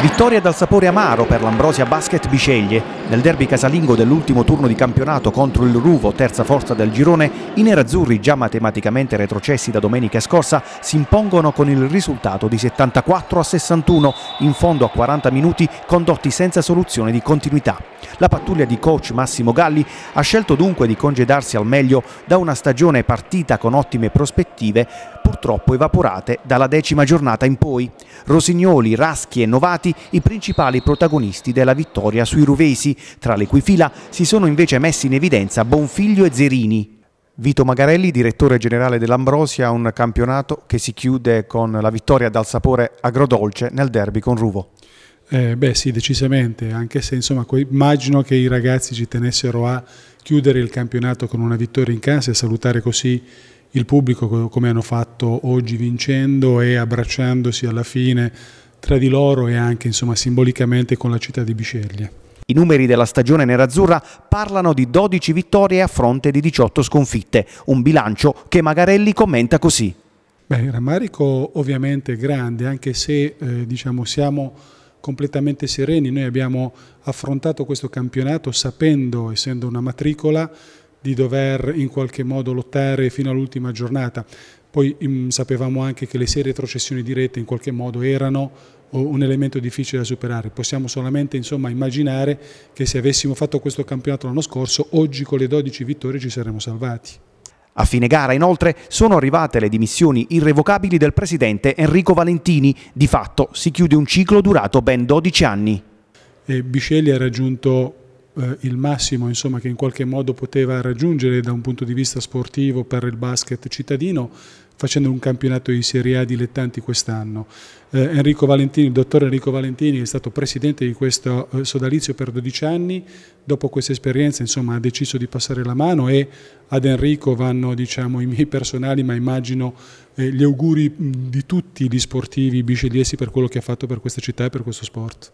Vittoria dal sapore amaro per l'Ambrosia Basket Biceglie. Nel derby casalingo dell'ultimo turno di campionato contro il Ruvo, terza forza del girone, i nerazzurri, già matematicamente retrocessi da domenica scorsa, si impongono con il risultato di 74 a 61, in fondo a 40 minuti condotti senza soluzione di continuità. La pattuglia di coach Massimo Galli ha scelto dunque di congedarsi al meglio da una stagione partita con ottime prospettive, purtroppo evaporate dalla decima giornata in poi. Rosignoli, Raschi e Novati i principali protagonisti della vittoria sui Ruvesi, tra le cui fila si sono invece messi in evidenza Bonfiglio e Zerini. Vito Magarelli, direttore generale dell'Ambrosia, un campionato che si chiude con la vittoria dal sapore agrodolce nel derby con Ruvo. Eh, beh sì, decisamente, anche se insomma immagino che i ragazzi ci tenessero a chiudere il campionato con una vittoria in casa e salutare così il pubblico come hanno fatto oggi vincendo e abbracciandosi alla fine tra di loro e anche insomma, simbolicamente con la città di Bisceglie. I numeri della stagione nerazzurra parlano di 12 vittorie a fronte di 18 sconfitte, un bilancio che Magarelli commenta così. Beh, il rammarico ovviamente è grande, anche se eh, diciamo, siamo completamente sereni. Noi abbiamo affrontato questo campionato sapendo, essendo una matricola, di dover in qualche modo lottare fino all'ultima giornata. Poi mh, sapevamo anche che le serie retrocessioni dirette in qualche modo erano un elemento difficile da superare. Possiamo solamente insomma, immaginare che se avessimo fatto questo campionato l'anno scorso, oggi con le 12 vittorie ci saremmo salvati. A fine gara, inoltre, sono arrivate le dimissioni irrevocabili del presidente Enrico Valentini. Di fatto si chiude un ciclo durato ben 12 anni. E Bisceglie ha raggiunto eh, il massimo insomma, che in qualche modo poteva raggiungere da un punto di vista sportivo per il basket cittadino facendo un campionato di Serie A dilettanti quest'anno. Eh, il dottor Enrico Valentini è stato presidente di questo eh, sodalizio per 12 anni, dopo questa esperienza insomma, ha deciso di passare la mano e ad Enrico vanno diciamo, i miei personali, ma immagino eh, gli auguri di tutti gli sportivi biscegliesi per quello che ha fatto per questa città e per questo sport.